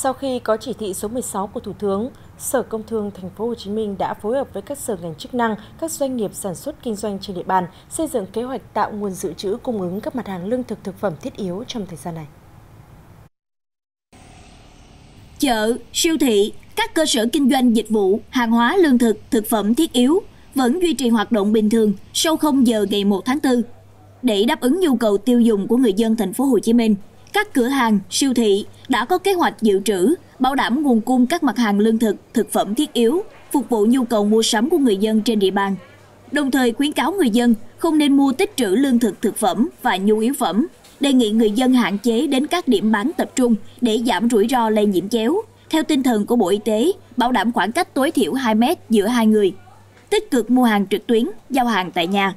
Sau khi có chỉ thị số 16 của Thủ tướng, Sở Công Thương Thành phố Hồ Chí Minh đã phối hợp với các sở ngành chức năng, các doanh nghiệp sản xuất kinh doanh trên địa bàn xây dựng kế hoạch tạo nguồn dự trữ cung ứng các mặt hàng lương thực thực phẩm thiết yếu trong thời gian này. Chợ, siêu thị, các cơ sở kinh doanh dịch vụ, hàng hóa lương thực, thực phẩm thiết yếu vẫn duy trì hoạt động bình thường sau 0 giờ ngày 1 tháng 4. Để đáp ứng nhu cầu tiêu dùng của người dân thành phố Hồ Chí Minh, các cửa hàng, siêu thị đã có kế hoạch dự trữ, bảo đảm nguồn cung các mặt hàng lương thực, thực phẩm thiết yếu, phục vụ nhu cầu mua sắm của người dân trên địa bàn. Đồng thời khuyến cáo người dân không nên mua tích trữ lương thực thực phẩm và nhu yếu phẩm, đề nghị người dân hạn chế đến các điểm bán tập trung để giảm rủi ro lây nhiễm chéo, theo tinh thần của Bộ Y tế, bảo đảm khoảng cách tối thiểu 2 mét giữa hai người. Tích cực mua hàng trực tuyến, giao hàng tại nhà.